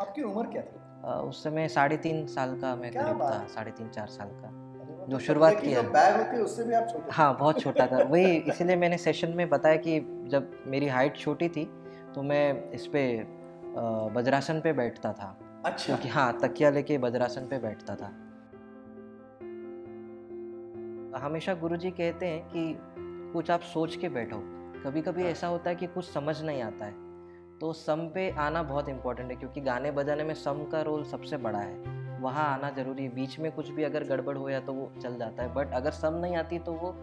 आपकी उम्र क्या थी? उस समय साढ़े तीन साल का मैं करीब था साढ़े तीन चार साल का। जो तो शुरुआत की किया। बैग होती है उससे भी आप छोटे हाँ बहुत छोटा था। वही इसीलिए मैंने सेशन में बताया कि जब मेरी हाइट छोटी थी तो मैं इस पे अ, वज्रासन पे बैठता था। अच्छा। क्योंकि हाँ तकिया लेके वज्रासन पे बैठता था। हमेशा गुरुजी कहते हैं कि कुछ आप सोच के बैठो। कभी कभी हाँ। ऐसा होता है कि कुछ समझ नहीं आता है। तो सम पे आना बहुत इंपॉर्टेंट है क्योंकि गाने बजाने में सम का रोल सबसे बड़ा है। वहाँ आना ज़रूरी है। बीच में कुछ भी अगर गड़बड़ हो या तो वो चल जाता है। बट अगर सम नहीं आती तो वो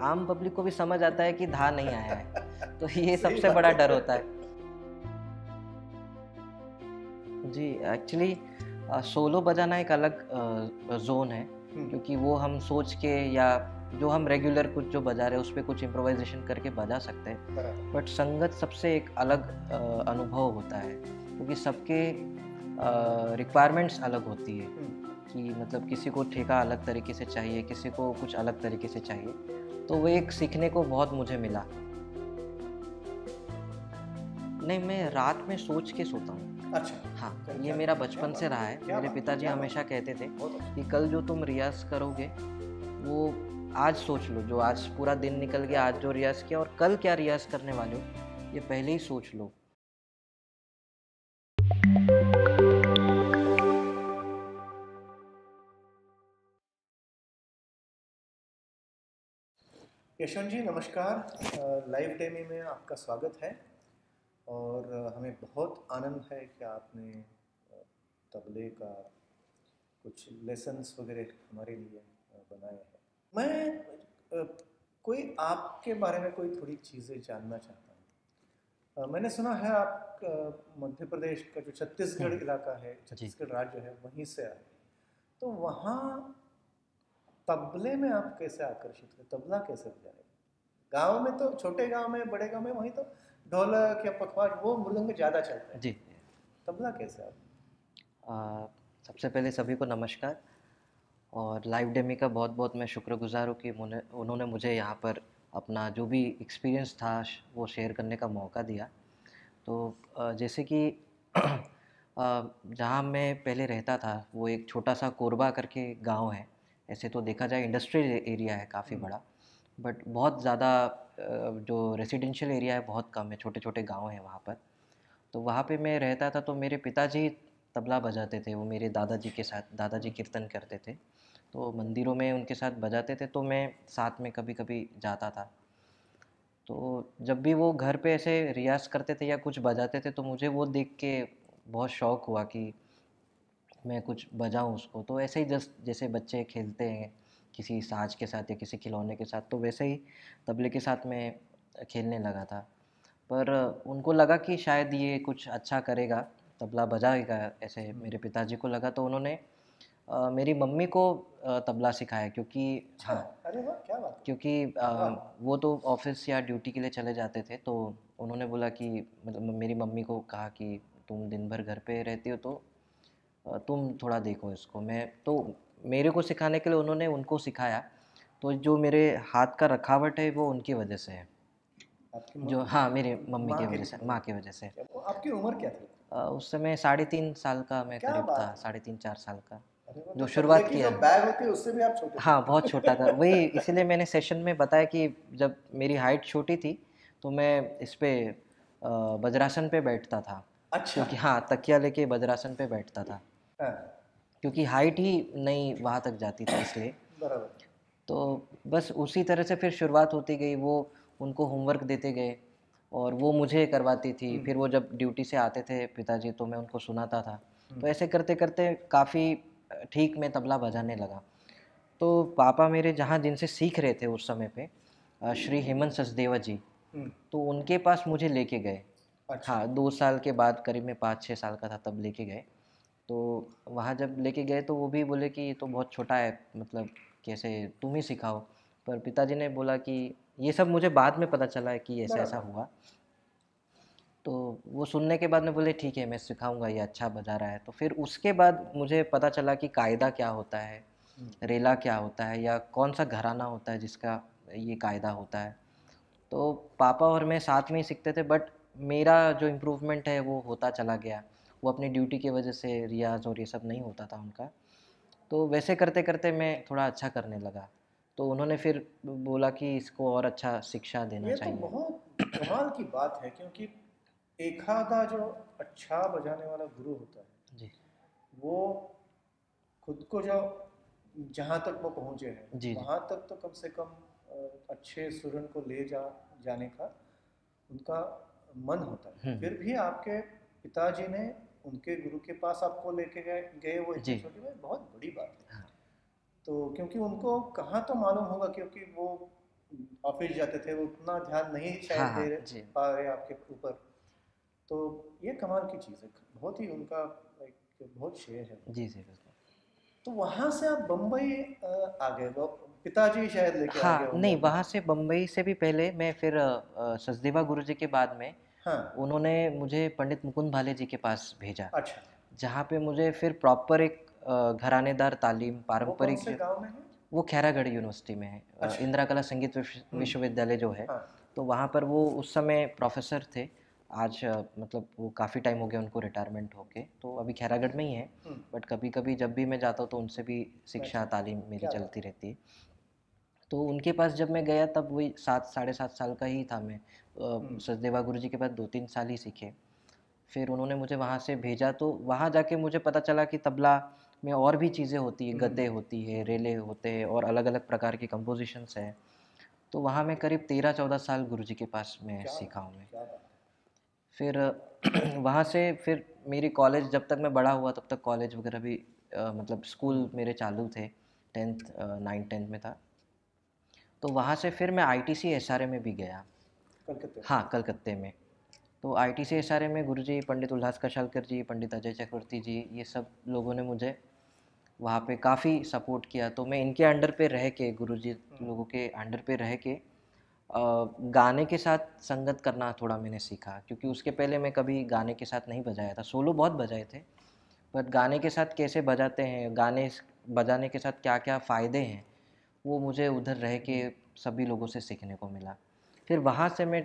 आम पब्लिक को भी समझ आता है कि धा नहीं आया है। तो ये सबसे बड़ा डर होता है। जी एक्चुअली सोलो बजाना एक अलग जोन है। हम्म, क्योंकि वो हम सोच के या जो हम रेगुलर कुछ जो बजा रहे हैं उस पर कुछ इम्प्रोवाइजेशन करके बजा सकते हैं। बट संगत सबसे एक अलग अनुभव होता है। क्योंकि सबके रिक्वायरमेंट्स अलग होती है। हम्म, कि मतलब किसी को ठेका अलग तरीके से चाहिए किसी को कुछ अलग तरीके से चाहिए। तो वो एक सीखने को बहुत मुझे मिला। नहीं मैं रात में सोच के सोता हूँ। अच्छा। हाँ ये मेरा बचपन से रहा है मेरे पिताजी हमेशा कहते थे। कि कल जो तुम रियाज करोगे वो आज सोच लो, जो आज पूरा दिन निकल गया, आज जो रियाज किया और कल क्या रियाज करने वाले हो, ये पहले ही सोच लो। यशवंत जी, नमस्कार। लाइव डेमी में आपका स्वागत है और हमें बहुत आनंद है कि आपने तबले का कुछ लेसन्स वगैरह हमारे लिए बनाए हैं। मैं कोई आपके बारे में कोई थोड़ी चीज़ें जानना चाहता हूँ। मैंने सुना है आप मध्य प्रदेश का जो छत्तीसगढ़ हम्म। इलाका है छत्तीसगढ़ राज्य है वहीं से आए तो वहाँ तबले में आप कैसे आकर्षित हुए? तबला कैसे बजाए गाँव में तो छोटे गाँव में बड़े गाँव में वहीं तो ढोलक या पखवाज वो मृदंग ज़्यादा चलता है। जी। तबला कैसे आप आ, सबसे पहले सभी को नमस्कार। और लाइव डेमी का बहुत बहुत मैं शुक्रगुजार हूँ कि उन्होंने मुझे यहाँ पर अपना जो भी एक्सपीरियंस था वो शेयर करने का मौका दिया। तो जैसे कि जहाँ मैं पहले रहता था वो एक छोटा सा कोरबा करके गाँव है। ऐसे तो देखा जाए इंडस्ट्रियल एरिया है काफ़ी हम्म। बड़ा। बट बहुत ज़्यादा जो रेसिडेंशियल एरिया है बहुत कम है छोटे छोटे गाँव हैं वहाँ पर। तो वहाँ पे मैं रहता था तो मेरे पिताजी तबला बजाते थे वो मेरे दादाजी के साथ दादाजी कीर्तन करते थे। तो मंदिरों में उनके साथ बजाते थे तो मैं साथ में कभी कभी जाता था। तो जब भी वो घर पे ऐसे रियाज करते थे या कुछ बजाते थे तो मुझे वो देख के बहुत शौक हुआ कि मैं कुछ बजाऊं उसको। तो ऐसे ही जस्ट जैसे बच्चे खेलते हैं किसी साज के साथ या किसी खिलौने के साथ तो वैसे ही तबले के साथ मैं खेलने लगा था। पर उनको लगा कि शायद ये कुछ अच्छा करेगा, तबला बजाएगा ऐसे मेरे पिताजी को लगा तो उन्होंने मेरी मम्मी को तबला सिखाया क्योंकि हाँ अरे वाह क्या बात। क्योंकि अ, वो तो ऑफ़िस या ड्यूटी के लिए चले जाते थे तो उन्होंने बोला कि मतलब मेरी मम्मी को कहा कि तुम दिन भर घर पे रहती हो तो तुम थोड़ा देखो इसको। मैं तो मेरे को सिखाने के लिए उन्होंने उनको सिखाया। तो जो मेरे हाथ का रखावट है वो उनकी वजह से है। जो हाँ मेरी मम्मी की वजह से माँ की वजह से। आपकी उम्र क्या थी? उस समय साढ़े तीन साल का मैं करीब था साढ़े तीन चार साल का। जो तो शुरुआत की किया। बैग होती है उससे भी आप छोटे हाँ बहुत छोटा था। वही इसीलिए मैंने सेशन में बताया कि जब मेरी हाइट छोटी थी तो मैं इस पे अ, वज्रासन पे बैठता था। अच्छा। क्योंकि हाँ तकिया लेके वज्रासन पे बैठता था। हाँ। क्योंकि हाइट ही नहीं वहाँ तक जाती थी इसलिए। बराबर। तो बस उसी तरह से फिर शुरुआत होती गई। वो उनको होमवर्क देते गए और वो मुझे करवाती थी। हम्म। फिर वो जब ड्यूटी से आते थे पिताजी तो मैं उनको सुनाता था। हम्म। तो ऐसे करते करते काफ़ी ठीक मैं तबला बजाने लगा। तो पापा मेरे जहाँ जिनसे सीख रहे थे उस समय पे श्री हेमंत सचदेवा जी तो उनके पास मुझे लेके गए। अच्छा। हाँ दो साल के बाद करीब मैं पाँच छः साल का था तब लेके गए। तो वहाँ जब लेके गए तो वो भी बोले कि ये तो बहुत छोटा है मतलब कैसे तुम ही सिखाओ। पर पिताजी ने बोला कि ये सब मुझे बाद में पता चला है कि ऐसा ऐसा हुआ। तो वो सुनने के बाद में बोले ठीक है मैं सिखाऊँगा ये अच्छा बजा रहा है। तो फिर उसके बाद मुझे पता चला कि कायदा क्या होता है हम्म, रेला क्या होता है या कौन सा घराना होता है जिसका ये कायदा होता है। तो पापा और मैं साथ में ही सीखते थे बट मेरा जो इम्प्रूवमेंट है वो होता चला गया। वो अपनी ड्यूटी की वजह से रियाज और ये सब नहीं होता था उनका। तो वैसे करते करते मैं थोड़ा अच्छा करने लगा। तो उन्होंने फिर बोला कि इसको और अच्छा शिक्षा देना ये चाहिए तो चाहिए। बहुत कमाल की बात है क्योंकि आधा जो अच्छा बजाने वाला गुरु होता है जी वो खुद को जो जहाँ तक वो पहुँचे हैं जी। वहाँ तक तो कम से कम अच्छे सुरन को ले जा जाने का उनका मन होता है हम्म। फिर भी आपके पिताजी ने उनके गुरु के पास आपको लेके गए गए वो इतनी। छोटी बात बहुत बड़ी बात है हाँ। तो क्योंकि उनको कहाँ तो मालूम होगा क्योंकि वो ऑफ़िस जाते थे वो उतना ध्यान नहीं शायद हाँ, हाँ, दे पा रहे आपके ऊपर तो ये कमाल की चीज़ है। बहुत ही उनका एक बहुत शेर है। जी जी बिल्कुल। तो वहाँ से आप बम्बई आ गए पिताजी शायद लेके आ गए हाँ होंगे। नहीं वहाँ से बम्बई से भी पहले मैं फिर सचदेवा गुरु जी के बाद में हाँ। उन्होंने मुझे पंडित मुकुंद भाले जी के पास भेजा। अच्छा। जहाँ पे मुझे फिर प्रॉपर एक घरानेदार तालीम पारंपरिक वो खैरागढ़ यूनिवर्सिटी में है। अच्छा। इंदिरा कला संगीत हम्म। विश्वविद्यालय जो है। हाँ। तो वहाँ पर वो उस समय प्रोफेसर थे। आज मतलब वो काफ़ी टाइम हो गया उनको रिटायरमेंट होके तो अभी खैरागढ़ में ही है हम्म, बट कभी कभी जब भी मैं जाता हूँ तो उनसे भी शिक्षा तालीम मेरी चलती रहती है। तो उनके पास जब मैं गया तब वही सात साढ़े सात साल का ही था मैं। हम्म। सचदेवा गुरु जी के पास दो तीन साल ही सीखे। फिर उन्होंने मुझे वहाँ से भेजा तो वहाँ जाके मुझे पता चला कि तबला में और भी चीज़ें होती है हम्म। गद्दे होती है रेले होते हैं और अलग अलग प्रकार के कंपोजिशंस हैं। तो वहाँ मैं करीब तेरह चौदह साल गुरु जी के पास मैं सीखा हूँ मैं। फिर वहाँ से फिर मेरी कॉलेज जब तक मैं बड़ा हुआ तब तक कॉलेज वगैरह भी अ, मतलब स्कूल मेरे चालू थे टेंथ नाइन्थ टेंथ में था। तो वहाँ से फिर मैं I T C S R A में भी गया। कलकत्ते हाँ कलकत्ते में। तो I T C S R A में गुरु जी पंडित उल्लास कशालकर जी पंडित अजय चक्रवर्ती जी ये सब लोगों ने मुझे वहाँ पे काफ़ी सपोर्ट किया। तो मैं इनके अंडर पे रह के गुरु जी लोगों के अंडर पे रह के गाने के साथ संगत करना थोड़ा मैंने सीखा क्योंकि उसके पहले मैं कभी गाने के साथ नहीं बजाया था। सोलो बहुत बजाए थे पर गाने के साथ कैसे बजाते हैं गाने बजाने के साथ क्या क्या फ़ायदे हैं वो मुझे उधर रह के सभी लोगों से सीखने को मिला। फिर वहाँ से मैं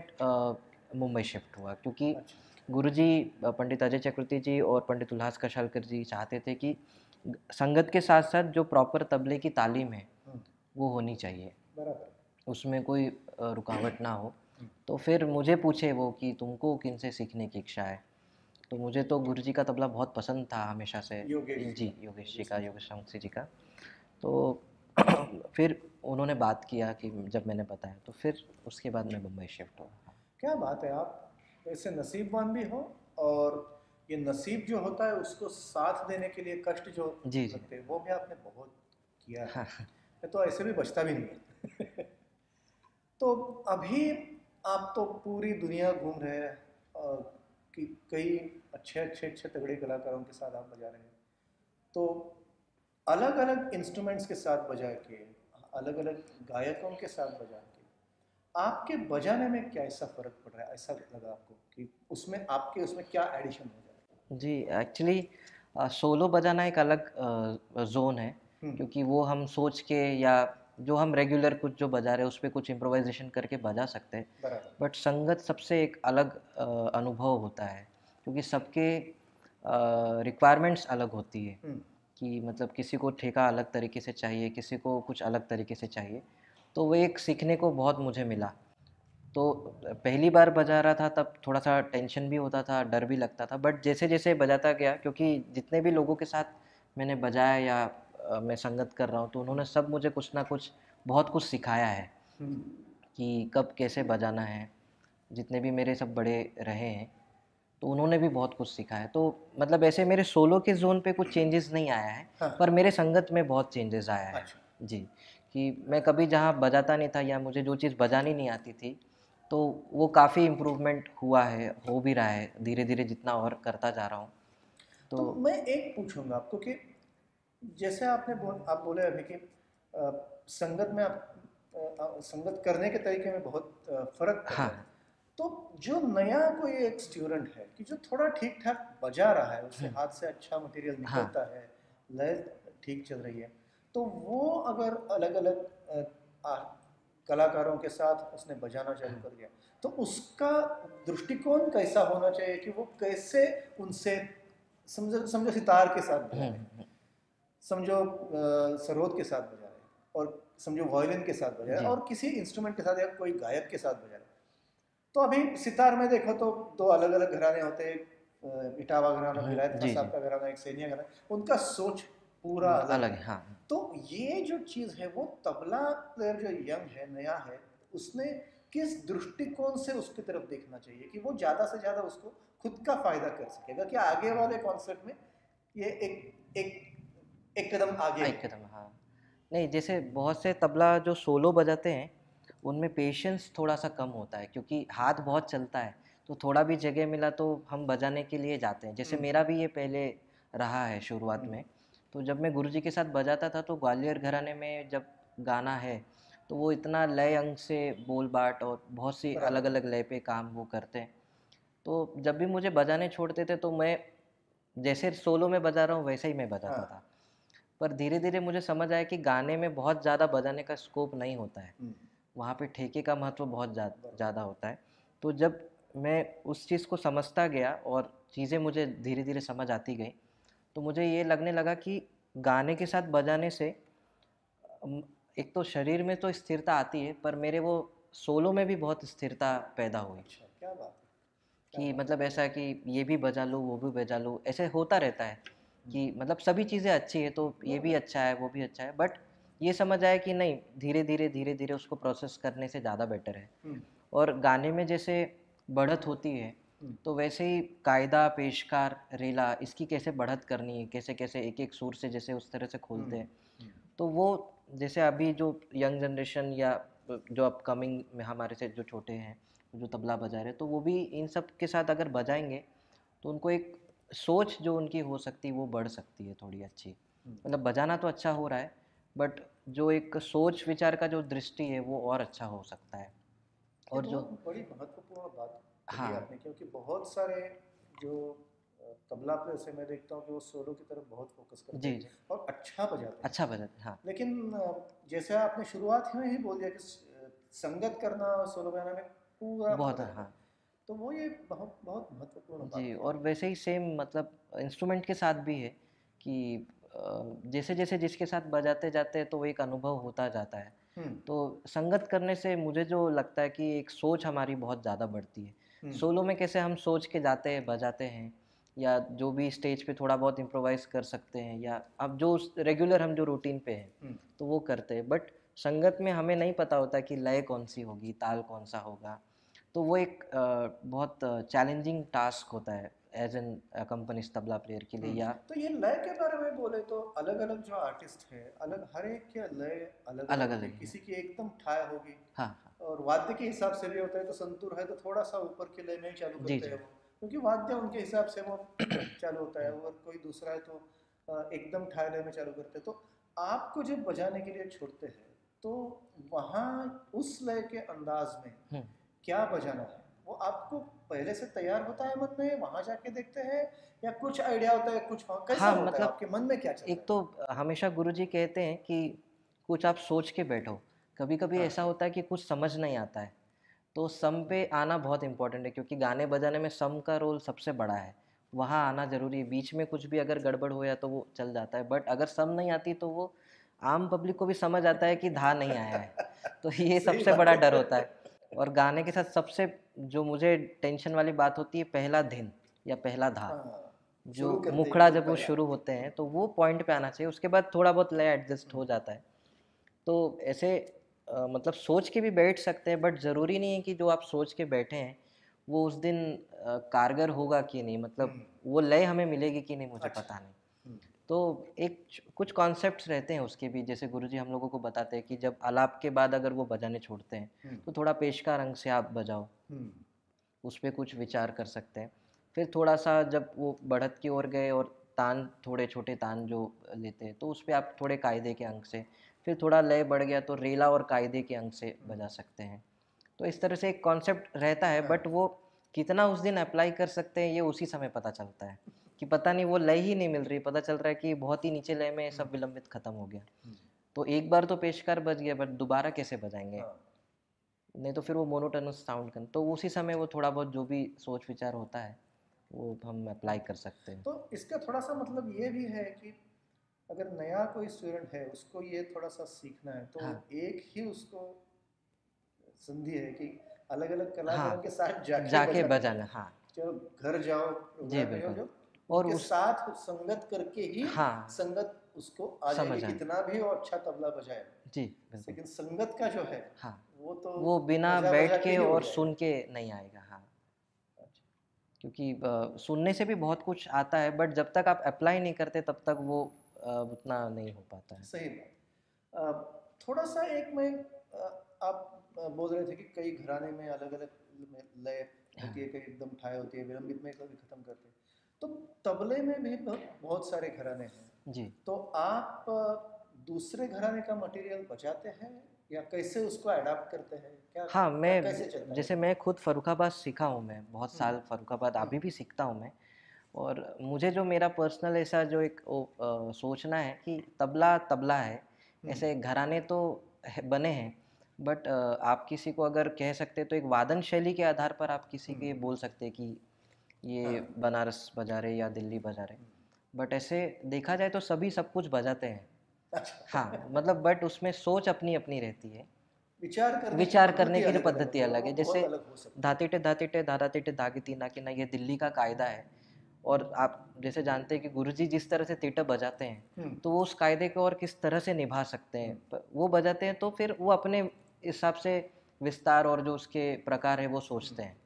मुंबई शिफ्ट हुआ क्योंकि अच्छा। गुरुजी अ, पंडित अजय चक्रवर्ती जी और पंडित उल्लास कशालकर जी चाहते थे कि संगत के साथ साथ जो प्रॉपर तबले की तालीम है हम्म, वो होनी चाहिए। बराबर। उसमें कोई रुकावट ना हो। तो फिर मुझे पूछे वो कि तुमको किन से सीखने की इच्छा है? तो मुझे तो गुरु जी का तबला बहुत पसंद था हमेशा से। योगेश जी योगेश जी का योगेश शंकर जी का। तो फिर उन्होंने बात किया कि जब मैंने बताया तो फिर उसके बाद मैं मुंबई शिफ्ट हुआ। क्या बात है आप ऐसे नसीबवान भी हो और ये नसीब जो होता है उसको साथ देने के लिए कष्ट जो जी, जी। वो भी आपने बहुत किया है। हाँ। मैं तो ऐसे भी बचता भी नहीं है। तो अभी आप तो पूरी दुनिया घूम रहे हैं कि कई अच्छे अच्छे अच्छे तगड़े कलाकारों के साथ आप बजा रहे हैं। तो अलग अलग इंस्ट्रूमेंट्स के साथ बजा के अलग अलग गायकों के साथ बजा के आपके बजाने में क्या ऐसा फ़र्क पड़ रहा है? ऐसा लगा आपको कि उसमें आपके उसमें क्या एडिशन हो जाए जी एक्चुअली सोलो बजाना एक अलग जोन है हम्म, क्योंकि वो हम सोच के या जो हम रेगुलर कुछ जो बजा रहे हैं उस पर कुछ इम्प्रोवाइजेशन करके बजा सकते हैं। बट संगत सबसे एक अलग अनुभव होता है क्योंकि सबके रिक्वायरमेंट्स अलग होती है। हम्म, कि मतलब किसी को ठेका अलग तरीके से चाहिए किसी को कुछ अलग तरीके से चाहिए। तो वो एक सीखने को बहुत मुझे मिला। तो पहली बार बजा रहा था तब थोड़ा सा टेंशन भी होता था डर भी लगता था। बट जैसे जैसे बजाता गया क्योंकि जितने भी लोगों के साथ मैंने बजाया या मैं संगत कर रहा हूँ तो उन्होंने सब मुझे कुछ ना कुछ बहुत कुछ सिखाया है हम्म, कि कब कैसे बजाना है जितने भी मेरे सब बड़े रहे हैं तो उन्होंने भी बहुत कुछ सिखाया तो मतलब ऐसे मेरे सोलो के जोन पे कुछ चेंजेस नहीं आया है हाँ, पर मेरे संगत में बहुत चेंजेस आया है। अच्छा। जी कि मैं कभी जहाँ बजाता नहीं था या मुझे जो चीज़ बजानी नहीं आती थी तो वो काफ़ी इम्प्रूवमेंट हुआ है हो भी रहा है धीरे धीरे जितना और करता जा रहा हूँ। तो, तो मैं एक पूछूँगा आपको कि जैसे आपने बोल आप बोले अभी कि संगत में आप अ, संगत करने के तरीके में बहुत फ़र्क हाँ। है तो जो नया कोई एक स्टूडेंट है कि जो थोड़ा ठीक ठाक बजा रहा है उससे हम्म। हाथ से अच्छा मटेरियल हाँ। निकलता है लय ठीक चल रही है तो वो अगर अलग अलग कलाकारों के साथ उसने बजाना चालू कर दिया तो उसका दृष्टिकोण कैसा होना चाहिए कि वो कैसे उनसे समझो समझो सितार के साथ समझो सरोद के साथ बजा रहे हैं और समझो वायलिन के साथ बजा रहे हैं और किसी इंस्ट्रूमेंट के साथ या कोई गायक के साथ बजा रहे हैं। तो अभी सितार में देखो तो दो अलग अलग घराने होते हैं इटावा घराना विलायत साहब का घराना एक सैनिया घराना उनका सोच पूरा अलग अलग है। है हाँ। तो ये जो चीज़ है वो तबला प्लेयर जो यंग है नया है उसने किस दृष्टिकोण से उसकी तरफ़ देखना चाहिए कि वो ज़्यादा से ज़्यादा उसको खुद का फ़ायदा कर सकेगा कि आगे वाले कॉन्सेप्ट में ये एक एक एक कदम आगे एक कदम हाँ नहीं जैसे बहुत से तबला जो सोलो बजाते हैं उनमें पेशेंस थोड़ा सा कम होता है क्योंकि हाथ बहुत चलता है तो थोड़ा भी जगह मिला तो हम बजाने के लिए जाते हैं जैसे हम्म। मेरा भी ये पहले रहा है शुरुआत हम्म। में तो जब मैं गुरुजी के साथ बजाता था तो ग्वालियर घराने में जब गाना है तो वो इतना लय अंग से बोल बाट और बहुत सी अलग अलग लय पे काम वो करते हैं तो जब भी मुझे बजाने छोड़ते थे तो मैं जैसे सोलो में बजा रहा हूँ वैसे ही मैं बजाता हाँ। था पर धीरे धीरे मुझे समझ आया कि गाने में बहुत ज़्यादा बजाने का स्कोप नहीं होता है। वहाँ पे ठेके का महत्व बहुत ज़्यादा। होता है। तो जब मैं उस चीज़ को समझता गया और चीज़ें मुझे धीरे धीरे समझ आती गई तो मुझे ये लगने लगा कि गाने के साथ बजाने से एक तो शरीर में तो स्थिरता आती है पर मेरे वो सोलो में भी बहुत स्थिरता पैदा हुई। अच्छा क्या बात है। कि मतलब ऐसा कि ये भी बजा लो वो भी बजा लो ऐसे होता रहता है। कि मतलब सभी चीज़ें अच्छी है तो ये भी अच्छा है वो भी अच्छा है बट ये समझ आया कि नहीं धीरे धीरे धीरे धीरे उसको प्रोसेस करने से ज़्यादा बेटर है। हम्म, और गाने में जैसे बढ़त होती है हम्म, तो वैसे ही कायदा पेशकार रेला इसकी कैसे बढ़त करनी है कैसे कैसे एक एक सुर से जैसे उस तरह से खोलते हैं। हम्म, तो वो जैसे अभी जो यंग जनरेशन या जो अपकमिंग में हमारे से जो छोटे हैं जो तबला बजा रहे हैं तो वो भी इन सब के साथ अगर बजाएँगे तो उनको एक सोच जो उनकी हो सकती है वो बढ़ सकती है थोड़ी अच्छी हम्म। मतलब बजाना तो अच्छा हो रहा है बट जो एक सोच विचार का जो दृष्टि है वो और अच्छा हो सकता है और जो बड़ी महत्वपूर्ण बात हाँ। आपने क्योंकि बहुत सारे जो तबला प्लेयर से मैं देखता हूँ कि वो सोलो की तरफ़ बहुत फोकस करते जी हैं जी और अच्छा बजाते हैं अच्छा बजाते हैं हाँ लेकिन जैसे आपने शुरुआत में ही बोल दिया कि संगत करना और सोलो बजाना में पूरा बहुत है। तो वो ये बहुत बहुत महत्वपूर्ण जी और वैसे ही सेम मतलब इंस्ट्रूमेंट के साथ भी है कि जैसे जैसे जिसके साथ बजाते जाते हैं तो वो एक अनुभव होता जाता है। हम्म, तो संगत करने से मुझे जो लगता है कि एक सोच हमारी बहुत ज़्यादा बढ़ती है। हम्म, सोलो में कैसे हम सोच के जाते हैं बजाते हैं या जो भी स्टेज पे थोड़ा बहुत इम्प्रोवाइज कर सकते हैं या अब जो रेगुलर हम जो रूटीन पे हैं हम्म, तो वो करते हैं। बट संगत में हमें नहीं पता होता कि लय कौन सी होगी ताल कौन सा होगा तो वो एक बहुत चैलेंजिंग टास्क होता है as an accompanist tabla player के लिए हम्म। या तो ये लय के बारे में बोले तो अलग अलग जो आर्टिस्ट है अलग हर एक के लय अलग अलग-अलग है है। किसी की एकदम ठाय होगी हाँ हाँ और वाद्य के हिसाब से भी होता है तो संतूर है तो थोड़ा सा ऊपर के लय में ही चालू करते हैं वो क्योंकि वाद्य उनके हिसाब से वो चालू होता है और कोई दूसरा है तो एकदम ठाय लय में चालू करते हैं तो आपको जब बजाने के लिए छोड़ते हैं तो वहाँ उस लय के अंदाज में हम्म। क्या बजाना है? वो आपको पहले से तैयार होता है मन में वहाँ जाके देखते हैं या कुछ आइडिया होता है कुछ वहाँ- कैसा हाँ, होता है मतलब आपके मन में क्या चलता एक है? तो हमेशा गुरुजी कहते हैं कि कुछ आप सोच के बैठो। कभी कभी हाँ। ऐसा होता है कि कुछ समझ नहीं आता है। तो सम पे आना बहुत इंपॉर्टेंट है क्योंकि गाने बजाने में सम का रोल सबसे बड़ा है। वहाँ आना ज़रूरी है। बीच में कुछ भी अगर गड़बड़ हो या तो वो चल जाता है। बट अगर सम नहीं आती तो वो आम पब्लिक को भी समझ आता है कि धा नहीं आया है। तो ये सबसे बड़ा डर होता है। और गाने के साथ सबसे जो मुझे टेंशन वाली बात होती है पहला धिन या पहला धा हाँ, जो मुखड़ा जब वो शुरू होते हैं तो वो पॉइंट पे आना चाहिए उसके बाद थोड़ा बहुत लय एडजस्ट हो जाता है। तो ऐसे अ, मतलब सोच के भी बैठ सकते हैं बट ज़रूरी नहीं है कि जो आप सोच के बैठे हैं वो उस दिन अ, कारगर होगा कि नहीं। मतलब हम्म। वो लय हमें मिलेगी कि नहीं मुझे अच्छा। पता नहीं। तो एक कुछ कॉन्सेप्ट्स रहते हैं उसके भी जैसे गुरुजी हम लोगों को बताते हैं कि जब आलाप के बाद अगर वो बजाने छोड़ते हैं हम्म, तो थोड़ा पेशकार रंग से आप बजाओ। हम्म, उस पर कुछ विचार कर सकते हैं। फिर थोड़ा सा जब वो बढ़त की ओर गए और तान थोड़े छोटे तान जो लेते हैं तो उस पर आप थोड़े कायदे के अंक से फिर थोड़ा लय बढ़ गया तो रेला और कायदे के अंक से बजा सकते हैं। तो इस तरह से एक कॉन्सेप्ट रहता है बट वो कितना उस दिन अप्लाई कर सकते हैं ये उसी समय पता चलता है। कि पता नहीं वो लय ही नहीं मिल रही पता चल रहा है कि बहुत ही नीचे लय में सब विलंबित खत्म हो गया। हम्म, तो एक बार तो पेशकार बज गया बट दोबारा कैसे बजाएँगे? हाँ, नहीं तो फिर वो मोनोटोनस साउंड कर तो उसी समय वो थोड़ा बहुत जो भी सोच विचार होता है वो हम अप्लाई कर सकते हैं। तो इसका थोड़ा सा मतलब ये भी है कि अगर नया कोई स्टूडेंट है उसको ये थोड़ा सा सीखना है तो हाँ। एक ही उसको संधि है कि अलग अलग कलाकारों हाँ, के साथ जाके, जाके बजाना। बजाना हाँ। चलो घर जाओ जी, बिल्कुल। और उस साथ संगत करके ही हाँ। संगत उसको आ जाएगी कितना भी वो अच्छा तबला बजाए। जी लेकिन संगत का जो है हाँ। वो तो वो बिना बैठ के और सुन के नहीं आएगा हाँ। अच्छा। क्योंकि सुनने से भी बहुत कुछ आता है बट जब तक आप अप्लाई नहीं करते तब तक वो उतना नहीं हो पाता है। सही बात। थोड़ा सा एक मैं आप बोल रहे थे कि कई घराने में अलग अलग लय होती है कई एकदम ठाय होती है विलंबित में कभी खत्म करते हैं। तो तबले में भी बहुत सारे घराने हैं जी तो आप दूसरे घराने का मटेरियल बजाते हैं या कैसे उसको अडाप्ट करते हैं क्या हाँ मैं कैसे चलता है? जैसे मैं खुद फरुखाबाद सीखा हूँ मैं बहुत हम्म। साल फरुखाबाद। अभी भी सीखता हूँ मैं और मुझे जो मेरा पर्सनल ऐसा जो एक वो, अ, सोचना है कि तबला तबला है हम्म, ऐसे घराने तो है- बने हैं बट आप किसी को अगर कह सकते तो एक वादन शैली के आधार पर आप किसी के हम्म। बोल सकते कि ये हाँ। बनारस बजा रहे या दिल्ली बजा रहे बट ऐसे देखा जाए तो सभी सब कुछ बजाते हैं। अच्छा। हाँ मतलब बट उसमें सोच अपनी अपनी रहती है। विचार करने विचार की करने की जो पद्धति अलग है, जैसे बहुत अलग हो है। धातिटे धातिटे धारातिटे धागिती ना कि ना ये दिल्ली का कायदा है। और आप जैसे जानते हैं कि गुरुजी जिस तरह से तीटा बजाते हैं हम्म, तो वो उस कायदे को और किस तरह से निभा सकते हैं? प- वो बजाते हैं तो फिर वो अपने हिसाब से विस्तार और जो उसके प्रकार है वो सोचते हैं। हम्म,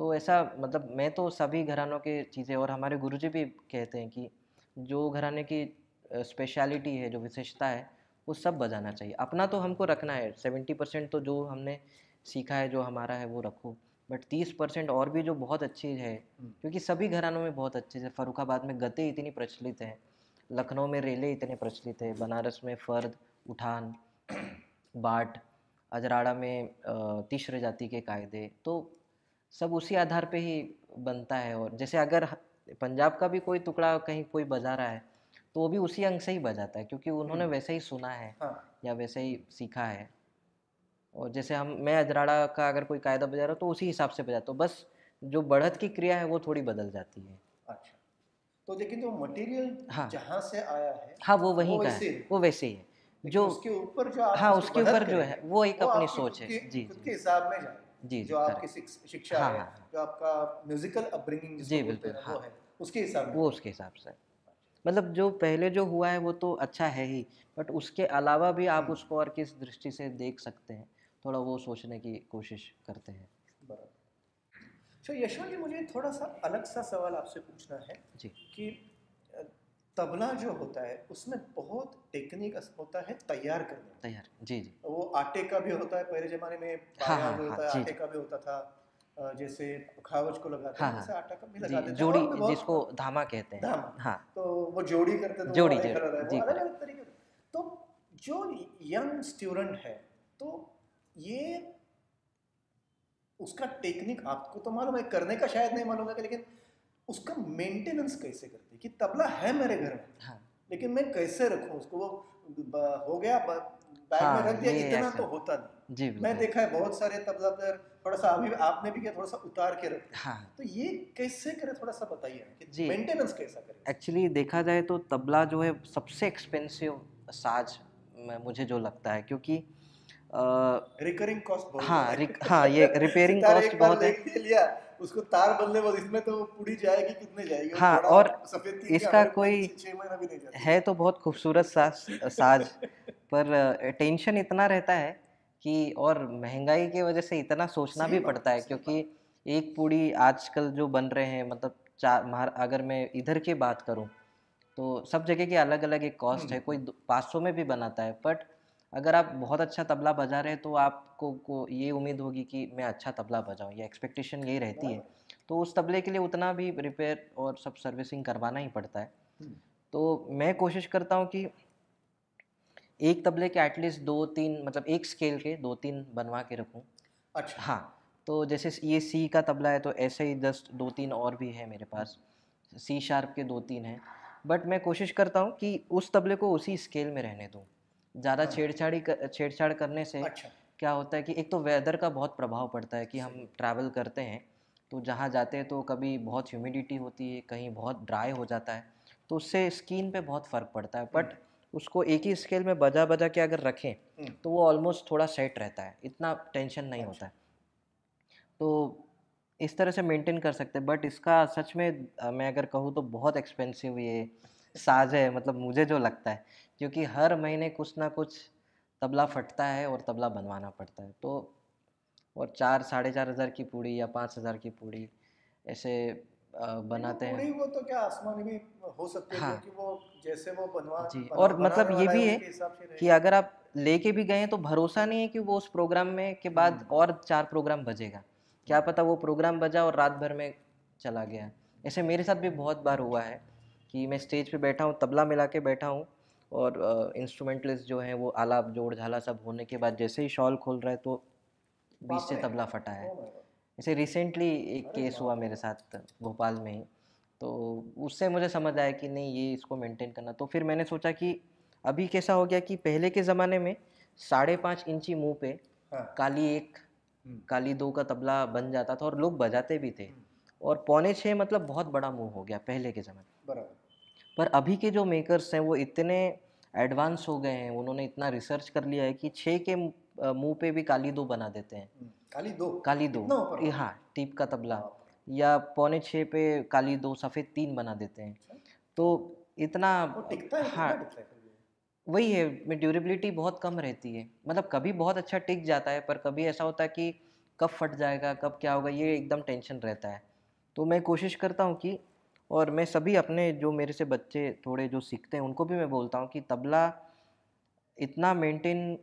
तो ऐसा मतलब मैं तो सभी घरानों के चीज़ें और हमारे गुरुजी भी कहते हैं कि जो घराने की स्पेशलिटी है जो विशेषता है वो सब बजाना चाहिए। अपना तो हमको रखना है सेवेंटी परसेंट तो जो हमने सीखा है जो हमारा है वो रखो। बट तीस परसेंट और भी जो बहुत अच्छी है हम्म। क्योंकि सभी घरानों में बहुत अच्छे से फरुखाबाद में गते इतनी प्रचलित हैं लखनऊ में रेले इतने प्रचलित है बनारस में फर्द उठान बाट अजराड़ा में तीसरे जाति के कायदे तो सब उसी आधार पे ही बनता है और जैसे अगर पंजाब का भी कोई टुकड़ा कहीं कोई बजा रहा है तो वो भी उसी अंग से ही बजाता है क्योंकि उन्होंने हम्म। वैसे ही सुना है हाँ। या वैसे ही सीखा है। और जैसे हम मैं अजराड़ा का अगर कोई कायदा बजा रहा हूँ तो उसी हिसाब से बजाता हूँ बस जो बढ़त की क्रिया है वो थोड़ी बदल जाती है। अच्छा। तो लेकिन जो मटेरियल हाँ। जहाँ से आया है हाँ वो वहीं का है वो वैसे ही है। जो उसके ऊपर जो हाँ उसके ऊपर जो है वो एक अपनी सोच है। जी हिसाब में जी जी आपकी शिक्षा हाँ, है हाँ, हाँ। जो आपका म्यूजिकल अपब्रिंगिंग जी, बोलते हैं बिल्कुल, वो हाँ। उसके हिसाब वो उसके हिसाब से। मतलब जो पहले जो हुआ है वो तो अच्छा है ही बट उसके अलावा भी आप हम्म। उसको और किस दृष्टि से देख सकते हैं? थोड़ा वो सोचने की कोशिश करते हैं। बराबर। तो यशवंत जी मुझे थोड़ा सा अलग सा सवाल आपसे पूछना है जी। कि तबला जो होता है उसमें बहुत टेक्निक होता है तैयार करने तैयार जी जी। वो आटे का भी होता है पहले जमाने में हाँ, हाँ, हाँ, होता है आटे का भी होता था जैसे खावज को लगाते हाँ, हैं। आटा का भी लगाते जोड़ी जिसको धामा कहते हैं। धामा। हाँ। तो वो जोड़ी करते तो जोड़ी, जोड़ी, अलग अलग तरीके तो जो यंग स्टूडेंट है तो ये उसका टेक्निक आपको तो मालूम है करने का शायद नहीं मालूम है लेकिन उसका मेंटेनेंस कैसे करते कि तबला है मेरे घर में हाँ। लेकिन मैं कैसे रखूँ उसको? वो हो गया बैग हाँ, में रख दिया इतना तो होता नहीं। जी मैं देखा है बहुत सारे तबला प्लेयर थोड़ा सा अभी आपने भी किया थोड़ा सा उतार के रखते हैं। हाँ तो ये कैसे करें थोड़ा सा बताइए। मेंटेनेंस कैसा करें? एक्चुअली देखा जाए तो तबला जो है सबसे एक्सपेंसिव साज मुझे जो लगता है क्योंकि रिकरिंग कॉस्ट बहुत हाँ है। रिक हाँ ये रिपेयरिंग कॉस्ट बहुत है। उसको तार बदलने बस इसमें तो पूरी जाएगी कितने जाएगी? हाँ, और इसका कोई है तो बहुत खूबसूरत साज साज पर टेंशन इतना रहता है कि और महँगाई की वजह से इतना सोचना भी पड़ता है क्योंकि एक पूड़ी आजकल जो बन रहे हैं मतलब चार अगर मैं इधर की बात करूँ तो सब जगह की अलग अलग एक कॉस्ट है हम्म। कोई पाँच सौ में भी बनाता है बट अगर आप बहुत अच्छा तबला बजा रहे हैं तो आपको को ये उम्मीद होगी कि मैं अच्छा तबला बजाऊँ ये एक्सपेक्टेशन यही रहती है। तो उस तबले के लिए उतना भी रिपेयर और सब सर्विसिंग करवाना ही पड़ता है। हम्म। तो मैं कोशिश करता हूँ कि एक तबले के एटलीस्ट दो तीन मतलब एक स्केल के दो तीन बनवा के रखूँ। अच्छा। हाँ तो जैसे ये सी का तबला है तो ऐसे ही जस्ट दो तीन और भी है मेरे पास। सी शार्प के दो तीन हैं। बट मैं कोशिश करता हूँ कि उस तबले को उसी स्केल में रहने दूँ। ज़्यादा हाँ। छेड़छाड़ी कर, छेड़छाड़ करने से अच्छा क्या होता है कि एक तो वेदर का बहुत प्रभाव पड़ता है कि हम ट्रैवल करते हैं तो जहाँ जाते हैं तो कभी बहुत ह्यूमिडिटी होती है कहीं बहुत ड्राई हो जाता है तो उससे स्किन पे बहुत फ़र्क पड़ता है बट उसको एक ही स्केल में बजा बजा के अगर रखें हम्म। तो वो ऑलमोस्ट थोड़ा सेट रहता है इतना टेंशन नहीं अच्छा। होता है तो इस तरह से मेंटेन कर सकते हैं बट इसका सच में मैं अगर कहूँ तो बहुत एक्सपेंसिव ये साज है मतलब मुझे जो लगता है क्योंकि हर महीने कुछ ना कुछ तबला फटता है और तबला बनवाना पड़ता है। तो और चार साढ़े चार हज़ार की पूड़ी या पाँच हज़ार की पूड़ी ऐसे बनाते हैं। वो तो क्या आसमानी भी हो सकती है हाँ। क्योंकि वो जैसे वो बनवा जी, बना- और मतलब ये भी है कि अगर आप लेके भी गए तो भरोसा नहीं है कि वो उस प्रोग्राम में के बाद हम्म। और चार प्रोग्राम बजेगा। क्या पता वो प्रोग्राम बजा और रात भर में चला गया। ऐसे मेरे साथ भी बहुत बार हुआ है कि मैं स्टेज पे बैठा हूँ तबला मिला के बैठा हूँ और इंस्ट्रूमेंटलिस्ट जो है वो आलाप जोड़ झाला सब होने के बाद जैसे ही शॉल खोल रहा है तो बीच से तबला फटा है। Oh. ऐसे रिसेंटली एक केस हुआ मेरे साथ भोपाल में ही। तो उससे मुझे समझ आया कि नहीं ये इसको मेंटेन करना। तो फिर मैंने सोचा कि अभी कैसा हो गया कि पहले के ज़माने में साढ़े पाँच इंची मुँह पे हाँ। काली एक हम्म, काली दो का तबला बन जाता था और लोग बजाते भी थे। हम्म, और पौने छः मतलब बहुत बड़ा मुँह हो गया पहले के ज़माने बराबर। पर अभी के जो मेकर्स हैं वो इतने एडवांस हो गए हैं उन्होंने इतना रिसर्च कर लिया है कि छः के मुँह पे भी काली दो बना देते हैं। काली दो? काली दो। हाँ टीप का तबला। या पौने छः पे काली दो सफ़ेद तीन बना देते हैं। तो इतना हाँ? वही है में ड्यूरेबिलिटी बहुत कम रहती है। मतलब कभी बहुत अच्छा टिक जाता है पर कभी ऐसा होता है कि कब फट जाएगा कब क्या होगा ये एकदम टेंशन रहता है। तो मैं कोशिश करता हूँ कि और मैं सभी अपने जो मेरे से बच्चे थोड़े जो सीखते हैं उनको भी मैं बोलता हूँ कि तबला इतना मेंटेन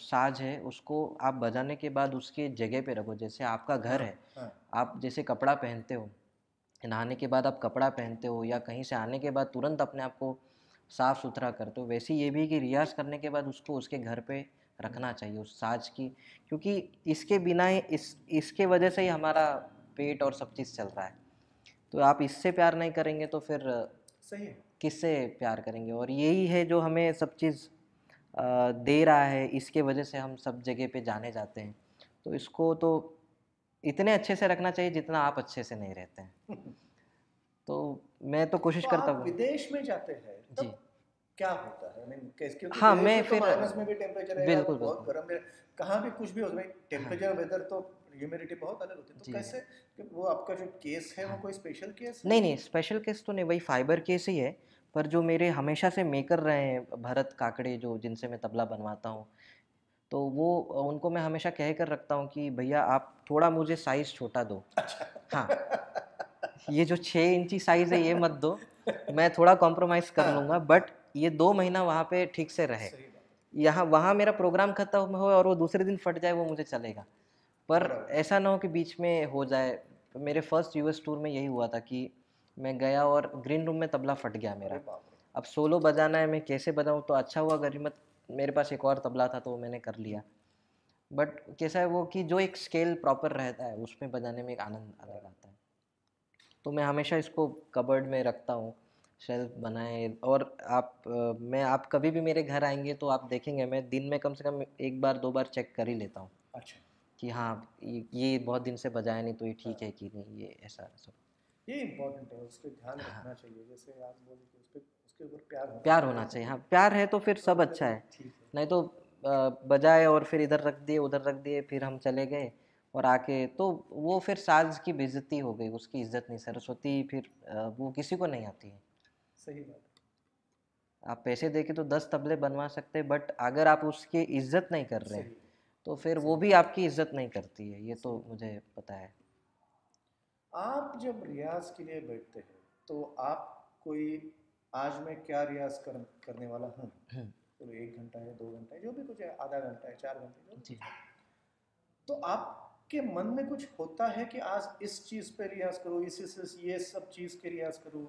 साज है उसको आप बजाने के बाद उसके जगह पे रखो जैसे आपका घर है हाँ आप जैसे कपड़ा पहनते हो नहाने के बाद आप कपड़ा पहनते हो या कहीं से आने के बाद तुरंत अपने आप को साफ़ सुथरा करते हो वैसे ये भी कि रियाज करने के बाद उसको उसके घर पे रखना चाहिए उस साज की क्योंकि इसके बिना इस इसके वजह से ही हमारा पेट और सब चीज़ चल रहा है। तो आप इससे प्यार नहीं करेंगे तो फिर सही है। किससे प्यार करेंगे? और यही है जो हमें सब चीज़ दे रहा है इसके वजह से हम सब जगह पे जाने जाते हैं। तो इसको तो इतने अच्छे से रखना चाहिए जितना आप अच्छे से नहीं रहते हैं। तो मैं तो कोशिश तो करता हूँ। विदेश में जाते हैं तब जी। क्या होता है? कैसे क्योंकि हाँ, मैं तो फिर- में भी टेम्परेचर है बिल्कुल, बहुत बिल्कुल। गर्म कहाँ भी कुछ भी हो टेम्परेचर वेदर तो ह्यूमिडिटी बहुत अलग होती है। तो कैसे कि वो आपका जो केस है वो कोई स्पेशल केस नहीं नहीं स्पेशल केस तो नहीं वही फाइबर केस ही है। पर जो मेरे हमेशा से मेकर रहे हैं भरत काकड़े जो जिनसे मैं तबला बनवाता हूँ तो वो उनको मैं हमेशा कह कर रखता हूँ कि भैया आप थोड़ा मुझे साइज़ छोटा दो। अच्छा। हाँ। ये जो छः इंची साइज़ है ये मत दो। मैं थोड़ा कॉम्प्रोमाइज़ कर हाँ। लूँगा बट ये दो महीना वहाँ पे ठीक से रहे। यहाँ वहाँ मेरा प्रोग्राम खत्म हो और वो दूसरे दिन फट जाए वो मुझे चलेगा। पर ऐसा ना हो कि बीच में हो जाए। मेरे फ़र्स्ट यूएस टूर में यही हुआ था कि मैं गया और ग्रीन रूम में तबला फट गया मेरा। अब सोलो बजाना है, मैं कैसे बजाऊँ? तो अच्छा हुआ गरीमत मेरे पास एक और तबला था तो मैंने कर लिया। बट कैसा है वो कि जो एक स्केल प्रॉपर रहता है, उसमें बजाने में एक आनंद अलग आता है। तो मैं हमेशा इसको कबर्ड में रखता हूँ शेल्फ बनाए और आप, मैं, आप कभी भी मेरे घर आएँगे तो आप देखेंगे, मैं दिन में कम से कम एक बार, दो बार चेक कर ही लेता हूँ। अच्छा। कि हाँ ये ये बहुत दिन से बजाया नहीं तो ये ठीक है कि नहीं ये ऐसा सब। ये इम्पोर्टेंट है उस पर ध्यान हाँ। रखना चाहिए जैसे आप बोले कि उस उसके ऊपर प्यार होना प्यार होना चाहिए हाँ प्यार है तो फिर सब अच्छा है। नहीं तो बजाए और फिर इधर रख दिए उधर रख दिए फिर हम चले गए और आके तो वो फिर साज की बेइज्जती हो गई उसकी इज़्ज़त नहीं सरस्वती फिर वो किसी को नहीं आती है। सही बात आप पैसे दे के तो दस तबले बनवा सकते हैं बट अगर आप उसकी इज़्ज़त नहीं कर रहे हैं। तो फिर वो भी आपकी इज़्ज़त नहीं करती है ये तो मुझे पता है। आप जब रियाज के लिए बैठते हैं तो आप कोई आज मैं क्या रियाज कर, करने वाला हूँ। चलो एक घंटा है दो घंटा है जो भी कुछ है आधा घंटा है चार घंटे जी तो आपके मन में कुछ होता है कि आज इस चीज़ पे रियाज करो इस इस इस ये सब चीज़ के रियाज करो?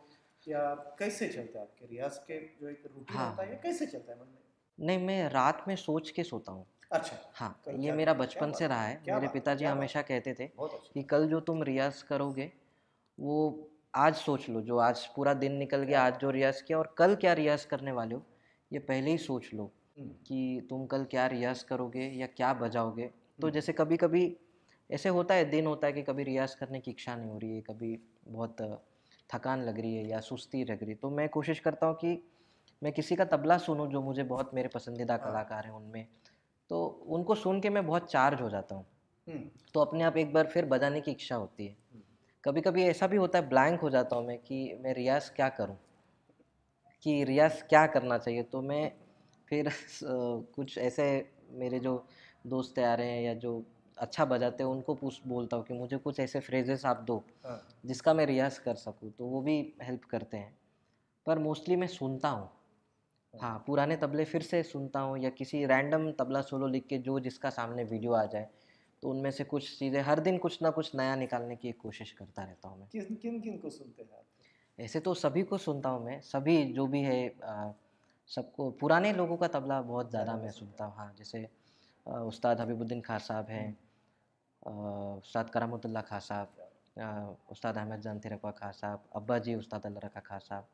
या कैसे चलता है आपके? रियाज के जो एक रूटीन हाँ। होता है कैसे चलता है मन में? नहीं मैं रात में सोच के सोता हूँ। अच्छा। हाँ कल ये मेरा बचपन से रहा है। मेरे पिताजी हमेशा कहते थे अच्छा। कि कल जो तुम रियाज करोगे वो आज सोच लो जो आज पूरा दिन निकल गया आज जो रियाज किया और कल क्या रियाज करने वाले हो ये पहले ही सोच लो हम्म, कि तुम कल क्या रियाज करोगे या क्या बजाओगे। तो हम्म। जैसे कभी कभी ऐसे होता है दिन होता है कि कभी रियाज करने की इच्छा नहीं हो रही है कभी बहुत थकान लग रही है या सुस्ती लग रही है तो मैं कोशिश करता हूँ कि मैं किसी का तबला सुनूं जो मुझे बहुत मेरे पसंदीदा हाँ। कलाकार हैं उनमें। तो उनको सुन के मैं बहुत चार्ज हो जाता हूँ। हम्म, तो अपने आप एक बार फिर बजाने की इच्छा होती है। कभी कभी ऐसा भी होता है ब्लैंक हो जाता हूँ मैं कि मैं रियाज क्या करूँ? कि रियाज क्या करना चाहिए? तो मैं फिर कुछ ऐसे मेरे जो दोस्त यार हैं या जो अच्छा बजाते हैं उनको पूछ बोलता हूँ कि मुझे कुछ ऐसे फ्रेजेस आप दो हाँ, जिसका मैं रियाज कर सकूँ। तो वो भी हेल्प करते हैं। पर मोस्टली मैं सुनता हूँ। हाँ पुराने तबले फिर से सुनता हूँ या किसी रैंडम तबला सोलो लिख के जो जिसका सामने वीडियो आ जाए तो उनमें से कुछ चीज़ें हर दिन कुछ ना कुछ नया निकालने की कोशिश करता रहता हूँ मैं। किन किन किन को सुनते हैं आप? ऐसे तो सभी को सुनता हूँ मैं सभी जो भी है सबको पुराने लोगों का तबला बहुत ज़्यादा मैं सुनता हूँ। हाँ जैसे उस्ताद हबीबुद्दीन खान साहब हैं उस्ताद करामतुल्ला खान साहब उस्ताद अहमद जान तिरकवा खान साहब अब्बा जी उस्ताद अल्लाह रखा खान साहब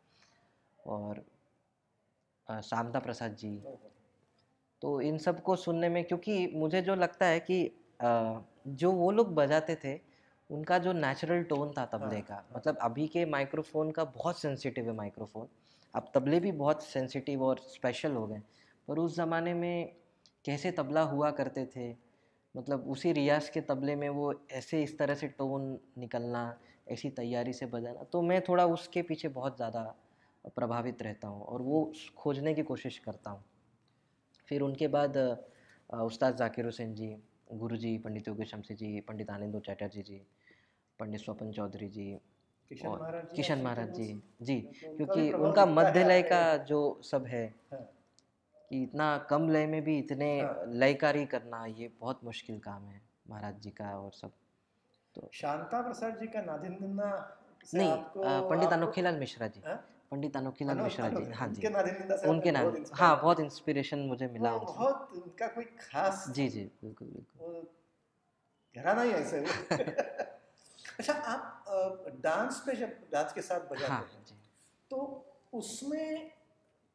और शामदा प्रसाद जी। तो इन सबको सुनने में क्योंकि मुझे जो लगता है कि आ, जो वो लोग बजाते थे उनका जो नेचुरल टोन था तबले हाँ, का मतलब अभी के माइक्रोफोन का बहुत सेंसिटिव है माइक्रोफोन अब तबले भी बहुत सेंसिटिव और स्पेशल हो गए। पर उस ज़माने में कैसे तबला हुआ करते थे मतलब उसी रियाज के तबले में वो ऐसे इस तरह से टोन निकलना ऐसी तैयारी से बजाना तो मैं थोड़ा उसके पीछे बहुत ज़्यादा प्रभावित रहता हूँ और वो खोजने की कोशिश करता हूँ। फिर उनके बाद उस्ताद जाकिर हुसैन जी गुरु जी पंडित योगेश शमसी जी पंडित आनंदो चैटर्जी जी पंडित स्वपन चौधरी जी किशन और महाराज जी किशन महाराज जी जी क्योंकि उनका मध्य लय का जो सब है हाँ, कि इतना कम लय में भी इतने हाँ। लयकारी करना ये बहुत मुश्किल काम है महाराज जी का और सब। तो शांता प्रसाद जी का नादिंदा से नहीं पंडित अनोखीलाल मिश्रा जी। हाँ? पंडित अनोखीलाल अनो- मिश्रा जी। हाँ जी। उनके नाम हाँ बहुत इंस्पिरेशन मुझे मिला बहुत उनका कोई खास जी जी बिल्कुल बिल्कुल। घराना ही ऐसे अच्छा आप डांस पे जब डांस के साथ बजाते हाँ हैं तो उसमें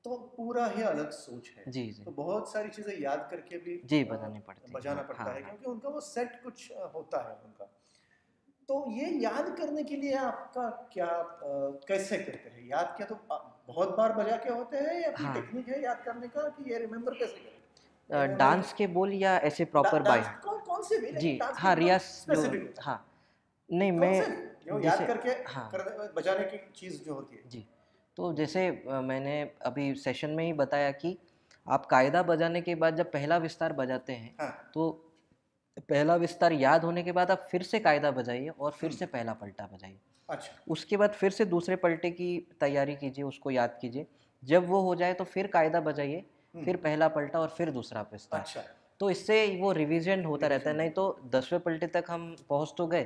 तो पूरा ही अलग सोच है। जी जी। तो बहुत सारी चीज़ें याद करके भी जी बजानी पड़ती बजाना हाँ, पड़ता हाँ, है हाँ। क्योंकि उनका वो सेट कुछ होता है उनका। तो ये याद करने के लिए आपका क्या अ, कैसे करते हैं? याद क्या तो बहुत बार बजा के होते हैं या हाँ। टेक्निक है याद करने का कि ये रिमेम्बर कैसे करें? डांस के बोल या ऐसे प्रॉपर बाय कौन कौन से भी जी हाँ रियाज है। नहीं मैं याद करके हाँ। करने बजाने की चीज़ जो होती है। जी। तो जैसे मैंने अभी सेशन में ही बताया कि आप कायदा बजाने के बाद जब पहला विस्तार बजाते हैं हाँ। तो पहला विस्तार याद होने के बाद आप फिर से कायदा बजाइए और फिर हम्म। से पहला पलटा बजाइए। अच्छा। उसके बाद फिर से दूसरे पलटे की तैयारी कीजिए उसको याद कीजिए। जब वो हो जाए तो फिर कायदा बजाइए हम्म। फिर पहला पलटा और फिर दूसरा विस्तार। अच्छा। तो इससे वो रिविजन होता रहता है नहीं तो दसवें पलटे तक हम पहुँच तो गए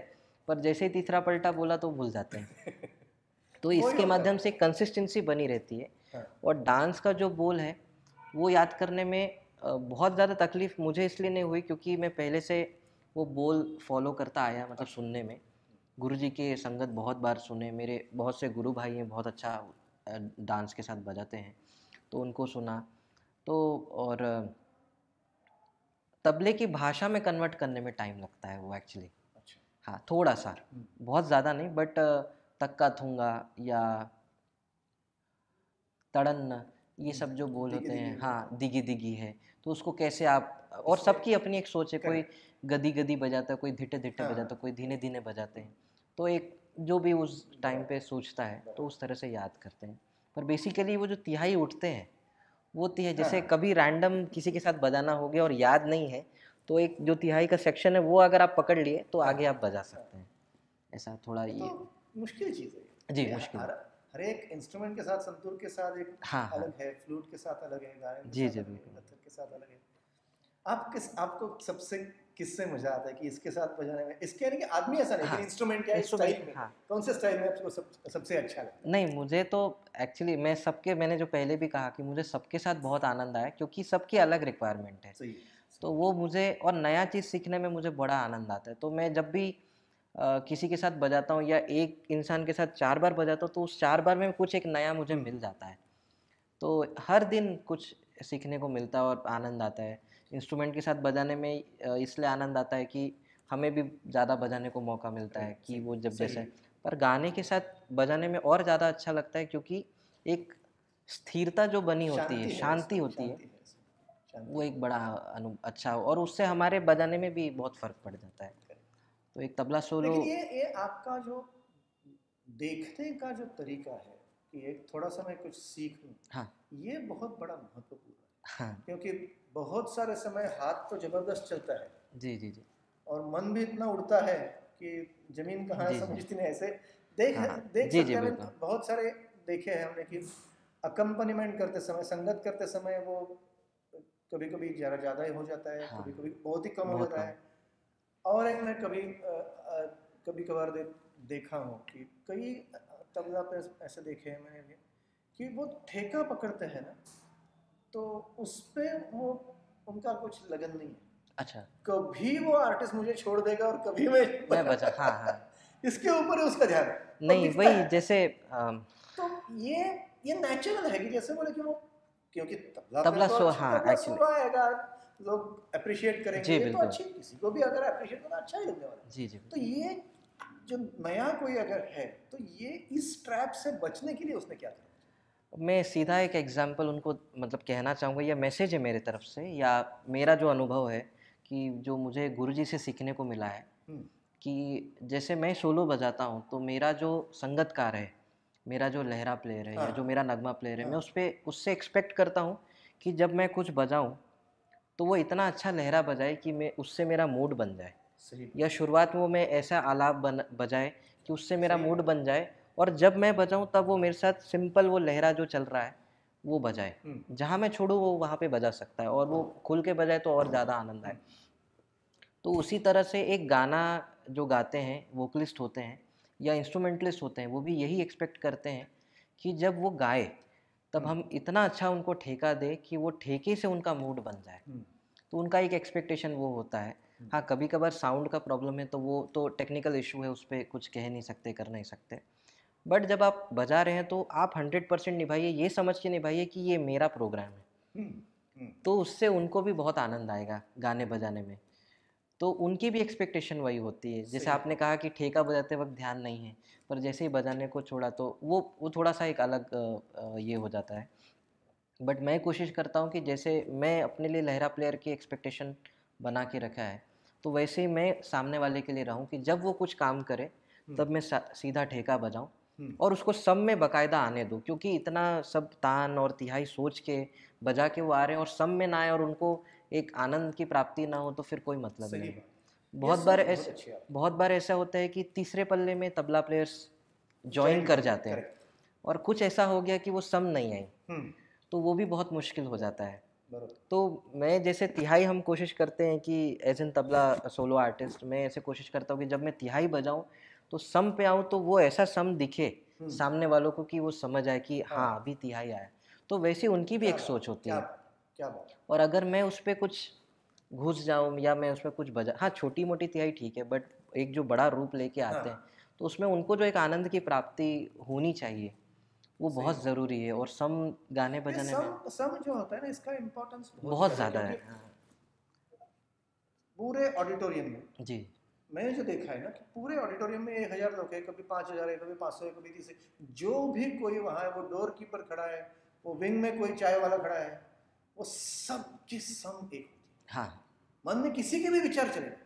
पर जैसे ही तीसरा पलटा बोला तो भूल जाते हैं। तो इसके माध्यम से कंसिस्टेंसी बनी रहती है हाँ। और डांस का जो बोल है वो याद करने में बहुत ज़्यादा तकलीफ़ मुझे इसलिए नहीं हुई क्योंकि मैं पहले से वो बोल फॉलो करता आया मतलब सुनने में। गुरु जी के संगत बहुत बार सुने मेरे बहुत से गुरु भाई हैं बहुत अच्छा डांस के साथ बजाते हैं तो उनको सुना। तो और तबले की भाषा में कन्वर्ट करने में टाइम लगता है वो एक्चुअली अच्छा। हाँ थोड़ा सा हम्म। बहुत ज़्यादा नहीं बट तक्का थूँगा या तड़न ये सब जो बोल होते हैं हाँ दिगी दिगी है। तो उसको कैसे आप और सबकी अपनी एक सोच है कोई गदी गदी बजाता है कोई धीटे धीटे हाँ। बजाता है कोई धीने धीने बजाते हैं तो एक जो भी उस टाइम पे सोचता है तो उस तरह से याद करते हैं पर बेसिकली वो जो तिहाई उठते हैं वो तिहाई जैसे हाँ। कभी रैंडम किसी के साथ बजाना हो गया और याद नहीं है तो एक जो तिहाई का सेक्शन है वो अगर आप पकड़ लिए तो आगे आप बजा सकते हैं ऐसा थोड़ा ये तो मुश्किल चीज़ है जी, मुश्किल। हर एक इंस्ट्रूमेंट के साथ संतूर के साथ एक हाँ, हाँ। अलग है फ्लूट के साथ अलग है गायन जी, जी, बिल्कुल। के साथ अलग है। आप किस आपको सबसे किससे मज़ा आता है कि इसके साथ बजाने में? इसके यानी कि आदमी ऐसा नहीं हाँ, कि इंस्ट्रूमेंट या इंस्ट्रूमेंट, स्टाइल में। हाँ। कौन से स्टाइल में आपको सब, सबसे अच्छा लगता है? नहीं मुझे तो एक्चुअली मैं सबके मैंने जो पहले भी कहा कि मुझे सबके साथ बहुत आनंद आया क्योंकि सबकी अलग रिक्वायरमेंट है। है। सही तो वो मुझे और नया चीज़ सीखने में मुझे बड़ा आनंद आता है। तो मैं जब भी किसी के साथ बजाता हूँ या एक इंसान के साथ चार बार बजाता हूँ तो उस चार बार में कुछ एक नया मुझे मिल जाता है। तो हर दिन कुछ सीखने को मिलता है और आनंद आता है। इंस्ट्रूमेंट के साथ बजाने में इसलिए आनंद आता है कि हमें भी ज़्यादा बजाने को मौका मिलता है कि वो जब। जैसे पर गाने के साथ बजाने में और ज़्यादा अच्छा लगता है क्योंकि एक स्थिरता जो बनी होती है शांति होती है। वो एक बड़ा अनु अच्छा और उससे हमारे बजाने में भी बहुत फ़र्क पड़ जाता है। तो एक तबला सोलो। ये ये आपका जो देखने का जो तरीका है कि एक थोड़ा सा मैं कुछ सीख लूँ हाँ। ये बहुत बड़ा महत्वपूर्ण है। हाँ। क्योंकि बहुत सारे समय हाथ तो ज़बरदस्त चलता है। जी जी जी। और मन भी इतना उड़ता है कि ज़मीन कहाँ। समझती नहीं ऐसे देख हाँ, देख जी, सकते जी, हैं बहुत सारे देखे हैं हमने कि अकम्पनीमेंट करते समय संगत करते समय वो कभी कभी ज़रा ज़्यादा ही हो जाता है हाँ। कभी कभी बहुत ही कम हो जाता है। और एक मैं कभी अ, अ, कभी कभार दे, देखा हूँ कि कई तबला पे ऐसे देखे हैं मैंने भी कि वो ठेका पकड़ते हैं ना तो उस पे वो उनका कुछ लगन नहीं है। अच्छा। कभी वो आर्टिस्ट मुझे छोड़ देगा और कभी मैं मैं बजा हाँ हाँ। इसके ऊपर ही उसका ध्यान नहीं वही जैसे अम, तो ये ये नेचुरल है कि जैसे बोले कि वो क्योंकि तबला तबला तो सो- अच्छा हाँ, actually। आएगा लोग अप्रिशिएट करेंगे तो अच्छी किसी को भी अगर अप्रिशिएट करना अच्छा ही लगने वाला जी जी तो ये जो नया कोई अगर है तो ये इस ट्रैप से बचने के लिए उसने क्या करा मैं सीधा एक एग्जांपल उनको मतलब कहना चाहूँगा या मैसेज है मेरे तरफ़ से या मेरा जो अनुभव है कि जो मुझे गुरुजी से सीखने को मिला है हम्म, कि जैसे मैं सोलो बजाता हूँ तो मेरा जो संगतकार है मेरा जो लहरा प्लेयर है या हाँ। जो मेरा नगमा प्लेयर है मैं हाँ। उस पर उससे एक्सपेक्ट करता हूँ कि जब मैं कुछ बजाऊँ तो वो इतना अच्छा लहरा बजाए कि मैं उससे मेरा मूड बन जाए। सही या शुरुआत में वो मैं ऐसा आलाप बन बजाए कि उससे मेरा मूड बन जाए और जब मैं बजाऊँ तब वो मेरे साथ सिंपल वो लहरा जो चल रहा है वो बजाए। हम्म, जहाँ मैं छोड़ूँ वो वहाँ पे बजा सकता है और वो खुल के बजाए तो और ज़्यादा आनंद आए। तो उसी तरह से एक गाना जो गाते हैं वोकलिस्ट होते हैं या इंस्ट्रूमेंटलिस्ट होते हैं वो भी यही एक्सपेक्ट करते हैं कि जब वो गाए तब हम इतना अच्छा उनको ठेका दें कि वो ठेके से उनका मूड बन जाए। हम्म, तो उनका एक एक्सपेक्टेशन वो होता है। हाँ कभी कभार साउंड का प्रॉब्लम है तो वो तो टेक्निकल इशू है उस पर कुछ कह नहीं सकते कर नहीं सकते। बट जब आप बजा रहे हैं तो आप हंड्रेड परसेंट निभाइए ये समझ के निभाइए कि ये मेरा प्रोग्राम है। हम्म, हम्म, तो उससे उनको भी बहुत आनंद आएगा गाने बजाने में। तो उनकी भी एक्सपेक्टेशन वही होती है। जैसे आपने कहा कि ठेका बजाते वक्त ध्यान नहीं है पर जैसे ही बजाने को छोड़ा तो वो वो थोड़ा सा एक अलग ये हो जाता है। बट मैं कोशिश करता हूँ कि जैसे मैं अपने लिए लहरा प्लेयर की एक्सपेक्टेशन बना के रखा है तो वैसे ही मैं सामने वाले के लिए रहूँ कि जब वो कुछ काम करे तब मैं सीधा ठेका बजाऊँ और उसको सब में बकायदा आने दो क्योंकि इतना सब तान और तिहाई सोच के बजा के वो आ रहे हैं और सब में ना आए और उनको एक आनंद की प्राप्ति ना हो तो फिर कोई मतलब नहीं। बहुत बार ऐसे है। बहुत बार ऐसा होता है कि तीसरे पल्ले में तबला प्लेयर्स ज्वाइन कर जाते हैं। और कुछ ऐसा हो गया कि वो सम नहीं आई हम्म, तो वो भी बहुत मुश्किल हो जाता है। तो मैं जैसे तिहाई हम कोशिश करते हैं कि as an tabla solo artist मैं ऐसे कोशिश करता हूँ कि जब मैं तिहाई बजाऊँ तो सम पे आऊँ तो वो ऐसा सम दिखे हम्म। सामने वालों को कि वो समझ आए कि हाँ। अभी तिहाई आया। तो वैसे उनकी भी एक सोच होती है। क्या बात और अगर मैं उस पर कुछ घुस जाऊँ या मैं उसमें कुछ बजा हाँ छोटी मोटी तिहाई ठीक है बट एक जो बड़ा रूप लेके आते हैं तो उसमें उनको जो एक आनंद की प्राप्ति होनी चाहिए वो बहुत ज़रूरी है और सम गाने बजाने में सम सम जो होता है ना इसका इम्पोर्टेंस बहुत ज़्यादा है हाँ, पूरे ऑडिटोरियम में जी। मैंने जो देखा है ना कि पूरे ऑडिटोरियम में एक हज़ार लोग हैं कभी पाँच हज़ार है कभी पाँच सौ है कभी तीस जो भी कोई वहाँ है वो डोर कीपर खड़ा है वो विंग में कोई चाय वाला खड़ा है वो सब की सम एक होती है। हाँ। मन में किसी के भी विचार चले।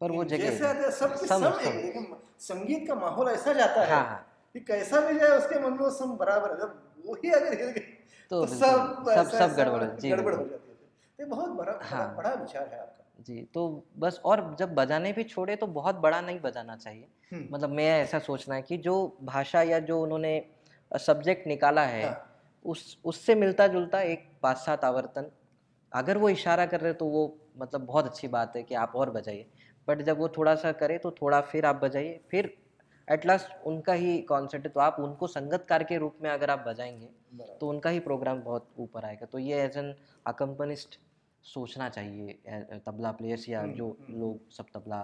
पर वो जगह जैसे आते हैं सब की सम- सम। एक संगीत का माहौल ऐसा जाता है हाँ हाँ। कि कैसा भी जाए उसके मन में वो सम बराबर है। जब वही अगर हिल गई तो तो सब सब सब गड़बड़ हो- गड़बड़ हो जाती है। तो बहुत बड़ा बड़ा- हाँ। बड़ा विचार है आपका। जी तो बस और जब बजाने भी छोड़े तो बहुत बड़ा नहीं बजाना चाहिए। हम्म, मतलब मैं ऐसा सोचना है कि जो भाषा या जो उन्होंने सब्जेक्ट निकाला है हाँ। उस उससे मिलता जुलता एक पाँच सात आवर्तन अगर वो इशारा कर रहे तो वो मतलब बहुत अच्छी बात है कि आप और बजाइए। बट जब वो थोड़ा सा करे तो थोड़ा फिर आप बजाइए। फिर एट लास्ट उनका ही कॉन्सेप्ट है तो आप उनको संगतकार के रूप में अगर आप बजाएँगे तो उनका ही प्रोग्राम बहुत ऊपर आएगा। तो ये एज एन अकम्पनिस्ट सोचना चाहिए तबला प्लेयर्स या हम्म, जो हम्म। लोग सब तबला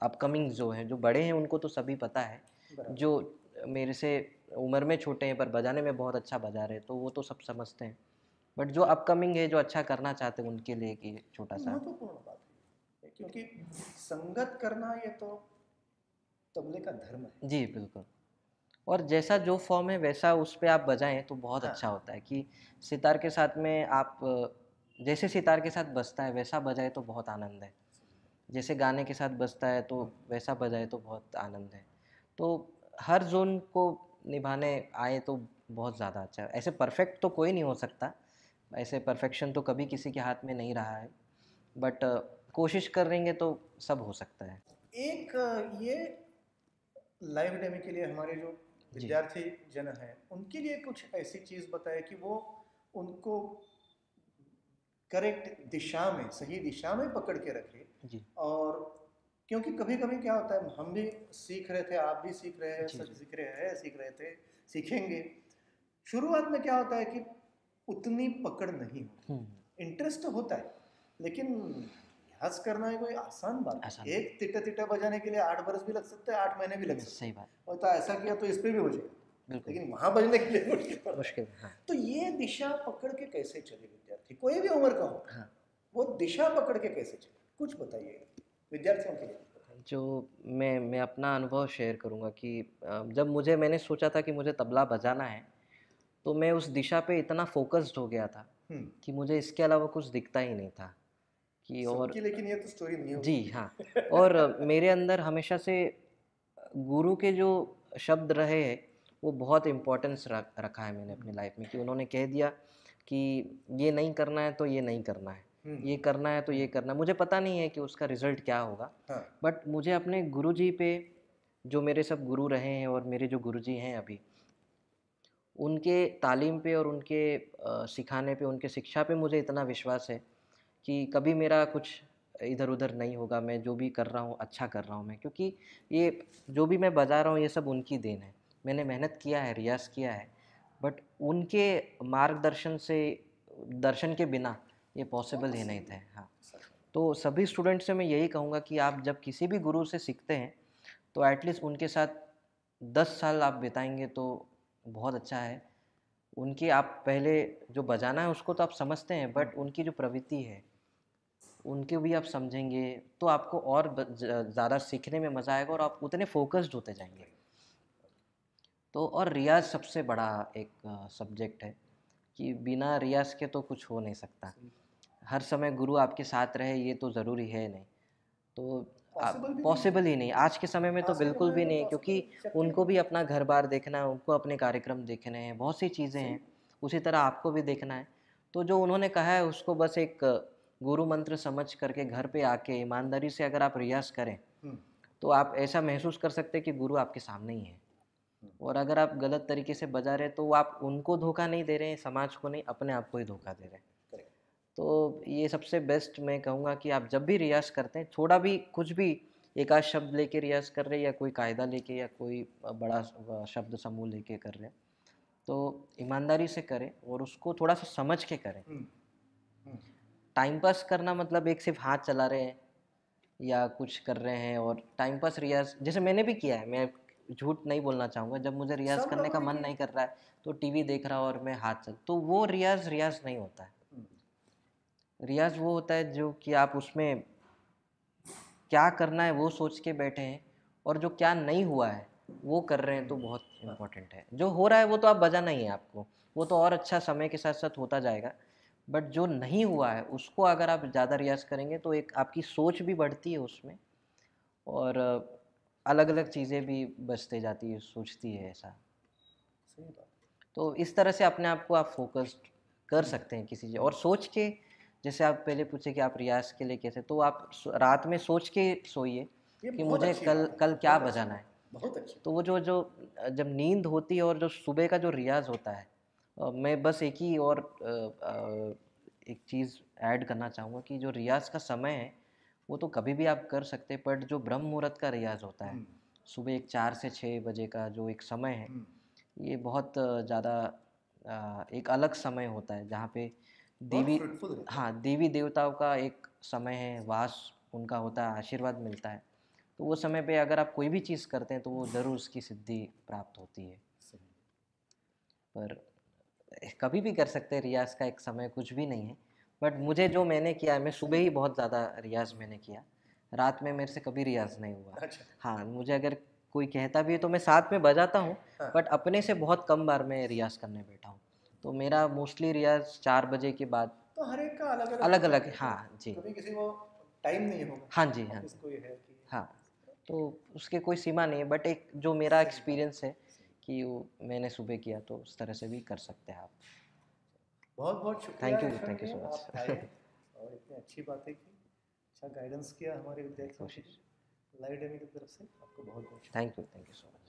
अपकमिंग जो हैं जो बड़े हैं उनको तो सभी पता है। जो मेरे से उम्र में छोटे हैं पर बजाने में बहुत अच्छा बजा रहे हैं तो वो तो सब समझते हैं। बट जो अपकमिंग है जो अच्छा करना चाहते हैं उनके लिए कि छोटा सा। महत्वपूर्ण बात है। क्योंकि संगत करना ये तो तबले का धर्म है। जी बिल्कुल। और जैसा जो फॉर्म है वैसा उस पर आप बजाएँ तो बहुत हाँ। अच्छा होता है कि सितार के साथ में आप जैसे सितार के साथ बजता है वैसा बजाए तो बहुत आनंद है। जैसे गाने के साथ बजता है तो वैसा बजाए तो बहुत आनंद है। तो हर जोन को निभाने आए तो बहुत ज़्यादा अच्छा है। ऐसे परफेक्ट तो कोई नहीं हो सकता। ऐसे परफेक्शन तो कभी किसी के हाथ में नहीं रहा है। बट कोशिश करेंगे तो सब हो सकता है। एक ये लाइव डेमी के लिए हमारे जो विद्यार्थी जन हैं उनके लिए कुछ ऐसी चीज़ बताए कि वो उनको करेक्ट दिशा में सही दिशा में पकड़ के रखे जी। और क्योंकि कभी कभी क्या होता है हम भी सीख रहे थे आप भी सीख रहे हैं सब सीख रहे हैं सीख रहे थे सीखेंगे। शुरुआत में क्या होता है कि उतनी पकड़ नहीं होती। हम्म, इंटरेस्ट तो होता है लेकिन अभ्यास करना है कोई आसान बात आसान है एक तिटा तिटा बजाने के लिए आठ बरस भी लग सकते हैं आठ महीने भी लग सकते सही बात। हैं और तो ऐसा किया तो इस पर भी बजेगा लेकिन वहाँ बजने के लिए मुश्किल मुश्किल हाँ। तो ये दिशा पकड़ के कैसे चले विद्यार्थी? कोई भी उम्र का हो हाँ। वो दिशा पकड़ के कैसे चले? कुछ बताइए। विद्यार्थियों के लिए। जो मैं मैं अपना अनुभव शेयर करूँगा कि जब मुझे मैंने सोचा था कि मुझे तबला बजाना है तो मैं उस दिशा पे इतना फोकस्ड हो गया था हम्म। कि मुझे इसके अलावा कुछ दिखता ही नहीं था कि और लेकिन ये तो स्टोरी नहीं जी हाँ। और मेरे अंदर हमेशा से गुरु के जो शब्द रहे हैं वो बहुत इम्पोर्टेंस रख रखा है मैंने अपनी लाइफ में कि उन्होंने कह दिया कि ये नहीं करना है तो ये नहीं करना है। ये करना है तो ये करना मुझे पता नहीं है कि उसका रिज़ल्ट क्या होगा। हाँ। बट मुझे अपने गुरु जी पे जो मेरे सब गुरु रहे हैं और मेरे जो गुरु जी हैं अभी उनके तालीम पे और उनके सिखाने पे उनके शिक्षा पे मुझे इतना विश्वास है कि कभी मेरा कुछ इधर उधर नहीं होगा। मैं जो भी कर रहा हूँ अच्छा कर रहा हूँ मैं। क्योंकि ये जो भी मैं बजा रहा हूँ ये सब उनकी देन है। मैंने मेहनत किया है रियाज किया है। बट उनके मार्गदर्शन से दर्शन के बिना ये पॉसिबल ही नहीं थे हाँ। तो सभी स्टूडेंट से मैं यही कहूँगा कि आप जब किसी भी गुरु से सीखते हैं तो एटलीस्ट उनके साथ दस साल आप बिताएँगे तो बहुत अच्छा है। उनकी आप पहले जो बजाना है उसको तो आप समझते हैं बट उनकी जो प्रवृत्ति है उनके भी आप समझेंगे तो आपको और ज़्यादा सीखने में मज़ा आएगा और आप उतने फोकस्ड होते जाएँगे। तो और रियाज सबसे बड़ा एक सब्जेक्ट है कि बिना रियाज के तो कुछ हो नहीं सकता। हर समय गुरु आपके साथ रहे ये तो ज़रूरी है नहीं। तो। पॉसिबल ही नहीं। आज के समय में तो बिल्कुल भी नहीं क्योंकि उनको भी अपना घर बार देखना है उनको अपने कार्यक्रम देखने हैं बहुत सी चीज़ें हैं उसी तरह आपको भी देखना है। तो जो उन्होंने कहा है उसको बस एक गुरु मंत्र समझ करके घर पे आके ईमानदारी से अगर आप रियाज करें हम्म, तो आप ऐसा महसूस कर सकते हैं कि गुरु आपके सामने ही है। और अगर आप गलत तरीके से बजा रहे तो आप उनको धोखा नहीं दे रहे हैं समाज को नहीं अपने आप को ही धोखा दे रहे हैं. तो ये सबसे बेस्ट मैं कहूँगा कि आप जब भी रियाज करते हैं थोड़ा भी कुछ भी एक आध शब्द लेके रियाज कर रहे हैं या कोई कायदा लेके या कोई बड़ा शब्द समूह लेके कर रहे हैं तो ईमानदारी से करें और उसको थोड़ा सा समझ के करें। हम्म, हम्म, टाइम पास करना मतलब एक सिर्फ़ हाथ चला रहे हैं या कुछ कर रहे हैं और टाइम पास रियाज जैसे मैंने भी किया है मैं झूठ नहीं बोलना चाहूँगा जब मुझे रियाज करने का मन नहीं कर रहा है तो टीवी देख रहा हूँ और मैं हाथ चल तो वो रियाज रियाज नहीं होता है। हम्म, रियाज वो होता है जो कि आप उसमें क्या करना है वो सोच के बैठे हैं और जो क्या नहीं हुआ है वो कर रहे हैं तो बहुत इम्पोर्टेंट है। जो हो रहा है वो तो आप बजाना ही है आपको। वो तो और अच्छा समय के साथ साथ होता जाएगा। बट जो नहीं हुआ है उसको अगर आप ज़्यादा रियाज करेंगे तो एक आपकी सोच भी बढ़ती है उसमें और अलग अलग चीज़ें भी बचते जाती है सोचती है ऐसा। तो इस तरह से अपने आप को आप फोकस्ड कर सकते हैं किसी चीज़ और सोच के जैसे आप पहले पूछे कि आप रियाज के लिए कैसे तो आप रात में सोच के सोइए कि मुझे कल कल क्या बजाना है। बहुत अच्छी तो वो जो जो जब नींद होती है और जो सुबह का जो रियाज होता है मैं बस एक ही और एक चीज़ ऐड करना चाहूँगा कि जो रियाज का समय है वो तो कभी भी आप कर सकते हैं बट जो ब्रह्म मुहूर्त का रियाज होता है हम्म, सुबह एक चार से छः बजे का जो एक समय है हम्म, ये बहुत ज़्यादा एक अलग समय होता है जहाँ पे देवी है। हाँ देवी देवताओं का एक समय है वास उनका होता है आशीर्वाद मिलता है। तो वो समय पे अगर आप कोई भी चीज़ करते हैं तो वो ज़रूर उसकी सिद्धि प्राप्त होती है। पर कभी भी कर सकते हैं रियाज का एक समय कुछ भी नहीं है। बट मुझे जो मैंने किया है मैं सुबह ही बहुत ज़्यादा रियाज मैंने किया। रात में मेरे से कभी रियाज नहीं हुआ। अच्छा। हाँ मुझे अगर कोई कहता भी है तो मैं साथ में बजाता हूँ। हाँ। बट अपने से बहुत कम बार मैं रियाज करने बैठा हूँ। तो मेरा मोस्टली रियाज चार बजे के बाद तो हर एक का अलग अलग अलग अलग हाँ जी। कभी किसी को टाइम नहीं होगा। हाँ जी हाँ। हाँ तो उसके कोई सीमा नहीं है बट एक जो मेरा एक्सपीरियंस है कि वो मैंने सुबह किया तो उस तरह से भी कर सकते हैं आप। बहुत बहुत thank you thank you so much और इतनी अच्छी बात है कि अच्छा गाइडेंस किया हमारे विद्यार्थी कोशिश। लाइट एमी की तरफ़ से आपको बहुत बहुत thank you thank you so much